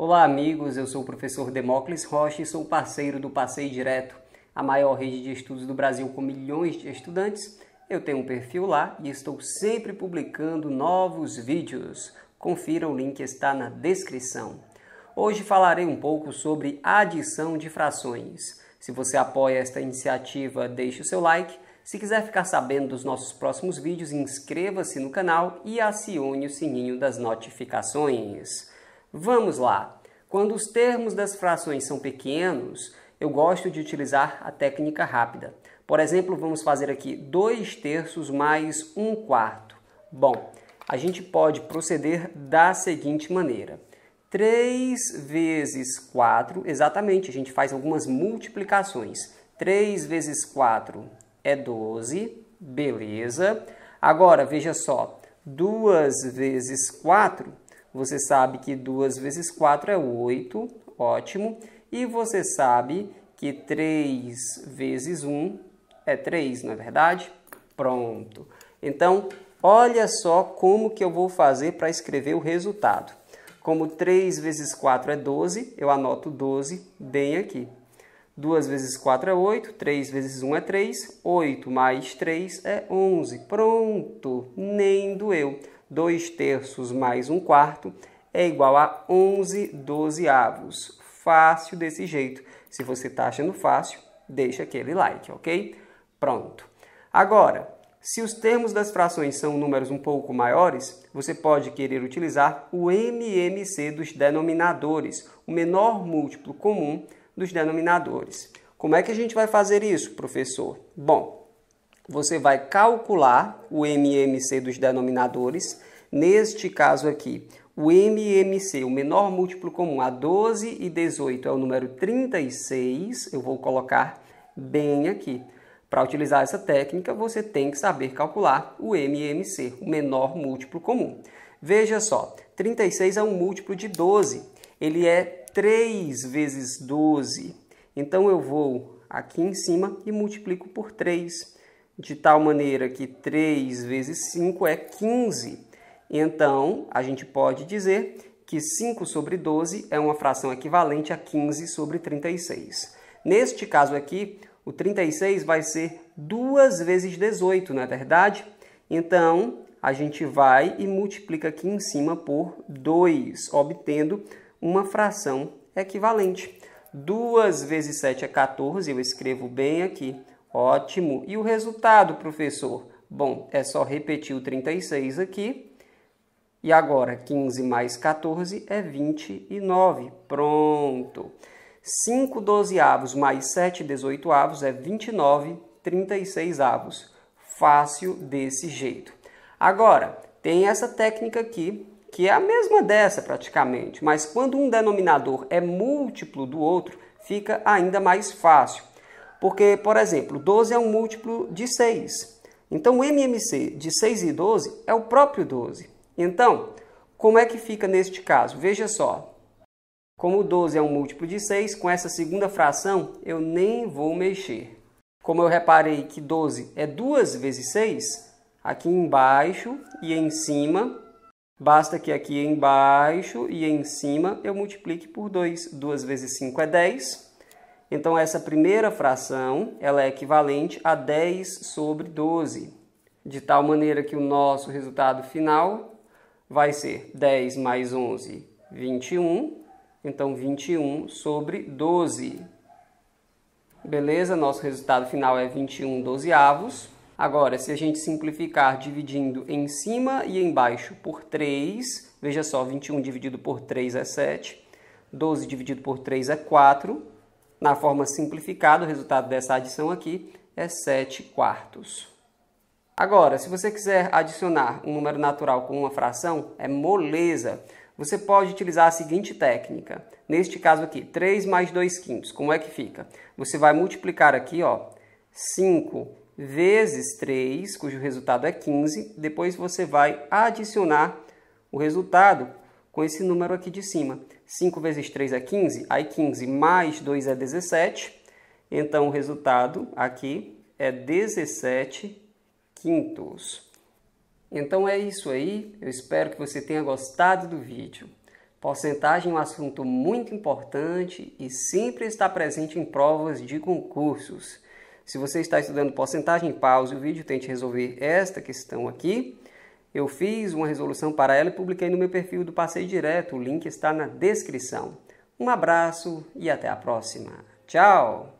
Olá, amigos. Eu sou o professor Demócles Rocha e sou parceiro do Passeio Direto, a maior rede de estudos do Brasil com milhões de estudantes. Eu tenho um perfil lá e estou sempre publicando novos vídeos. Confira, o link está na descrição. Hoje falarei um pouco sobre adição de frações. Se você apoia esta iniciativa, deixe o seu like. Se quiser ficar sabendo dos nossos próximos vídeos, inscreva-se no canal e acione o sininho das notificações. Vamos lá! Quando os termos das frações são pequenos, eu gosto de utilizar a técnica rápida. Por exemplo, vamos fazer aqui 2 terços mais 1 quarto. Bom, a gente pode proceder da seguinte maneira. 3 vezes 4, exatamente, a gente faz algumas multiplicações. 3 vezes 4 é 12, beleza. Agora, veja só, 2 vezes 4 você sabe que 2 vezes 4 é 8, ótimo. E você sabe que 3 vezes 1 é 3, não é verdade? Pronto. Então, olha só como que eu vou fazer para escrever o resultado. Como 3 vezes 4 é 12, eu anoto 12 bem aqui. 2 vezes 4 é 8, 3 vezes 1 é 3, 8 mais 3 é 11. Pronto, nem doeu. 2 terços mais 1 quarto é igual a 11 dozeavos. Fácil desse jeito. Se você está achando fácil, deixa aquele like, ok? Pronto. Agora, se os termos das frações são números um pouco maiores, você pode querer utilizar o MMC dos denominadores, o menor múltiplo comum dos denominadores. Como é que a gente vai fazer isso, professor? Bom, você vai calcular o MMC dos denominadores. Neste caso aqui, o MMC, o menor múltiplo comum a 12 e 18 é o número 36. Eu vou colocar bem aqui. Para utilizar essa técnica, você tem que saber calcular o MMC, o menor múltiplo comum. Veja só, 36 é um múltiplo de 12. Ele é 3 vezes 12. Então eu vou aqui em cima e multiplico por 3 de tal maneira que 3 vezes 5 é 15. Então, a gente pode dizer que 5 sobre 12 é uma fração equivalente a 15 sobre 36. Neste caso aqui, o 36 vai ser 2 vezes 18, não é verdade? Então, a gente vai e multiplica aqui em cima por 2, obtendo uma fração equivalente. 2 vezes 7 é 14, eu escrevo bem aqui. Ótimo. E o resultado, professor? Bom, é só repetir o 36 aqui. E agora, 15 mais 14 é 29. Pronto. 5 dozeavos mais 7 dezoitoavos é 29 36 avos. Fácil desse jeito. Agora, tem essa técnica aqui, que é a mesma dessa praticamente, mas quando um denominador é múltiplo do outro, fica ainda mais fácil. Porque, por exemplo, 12 é um múltiplo de 6. Então, o MMC de 6 e 12 é o próprio 12. Então, como é que fica neste caso? Veja só. Como 12 é um múltiplo de 6, com essa segunda fração eu nem vou mexer. Como eu reparei que 12 é 2 vezes 6, aqui embaixo e em cima, basta que aqui embaixo e em cima eu multiplique por 2. 2 vezes 5 é 10, então, essa primeira fração ela é equivalente a 10 sobre 12, de tal maneira que o nosso resultado final vai ser 10 mais 11, 21. Então, 21 sobre 12. Beleza? Nosso resultado final é 21 dozeavos. Agora, se a gente simplificar dividindo em cima e embaixo por 3, veja só, 21 dividido por 3 é 7, 12 dividido por 3 é 4, na forma simplificada, o resultado dessa adição aqui é 7 quartos. Agora, se você quiser adicionar um número natural com uma fração, é moleza. Você pode utilizar a seguinte técnica. Neste caso aqui, 3 mais 2 quintos. Como é que fica? Você vai multiplicar aqui, ó, 5 vezes 3, cujo resultado é 15. Depois você vai adicionar o resultado com esse número aqui de cima. 5 vezes 3 é 15, aí 15 mais 2 é 17. Então, o resultado aqui é 17 quintos. Então é isso aí, eu espero que você tenha gostado do vídeo. Porcentagem é um assunto muito importante e sempre está presente em provas de concursos. Se você está estudando porcentagem, pause o vídeo, tente resolver esta questão aqui. Eu fiz uma resolução para ela e publiquei no meu perfil do Passeio Direto. O link está na descrição. Um abraço e até a próxima. Tchau!